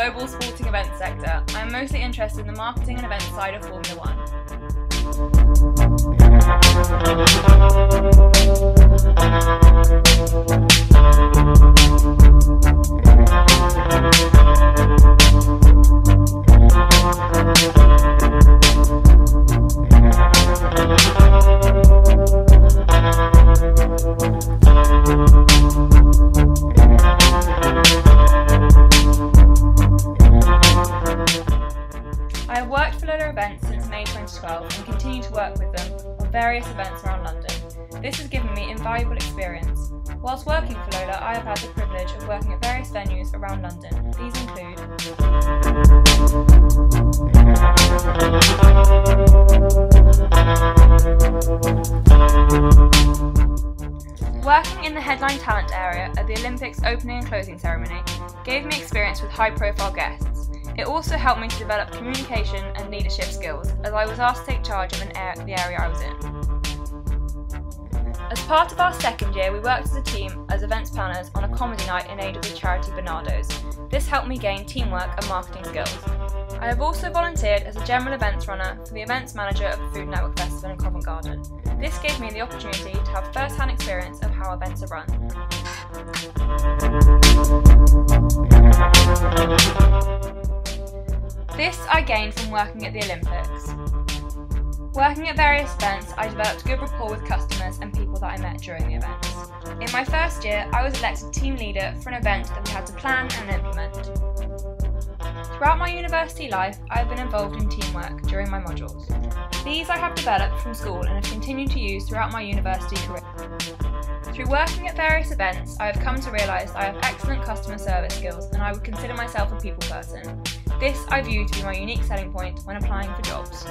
Global sporting events sector. I'm mostly interested in the marketing and events side of Formula One. May 2012 and continue to work with them on various events around London. This has given me invaluable experience. Whilst working for Lola, I have had the privilege of working at various venues around London. These include Working in the headline talent area at the Olympics opening and closing ceremony gave me experience with high profile guests. It also helped me to develop communication and leadership skills as I was asked to take charge of an the area I was in. As part of our second year, we worked as a team as events planners on a comedy night in aid of the charity Barnardo's. This helped me gain teamwork and marketing skills. I have also volunteered as a general events runner for the events manager of the Food Network Festival in Covent Garden. This gave me the opportunity to have first-hand experience of how events are run. I gained from working at the Olympics. Working at various events, I developed good rapport with customers and people that I met during the events. In my first year, I was elected team leader for an event that we had to plan and implement. Throughout my university life, I have been involved in teamwork during my modules. These I have developed from school and have continued to use throughout my university career. Through working at various events, I have come to realise I have excellent customer service skills and I would consider myself a people person. This I view to be my unique selling point when applying for jobs.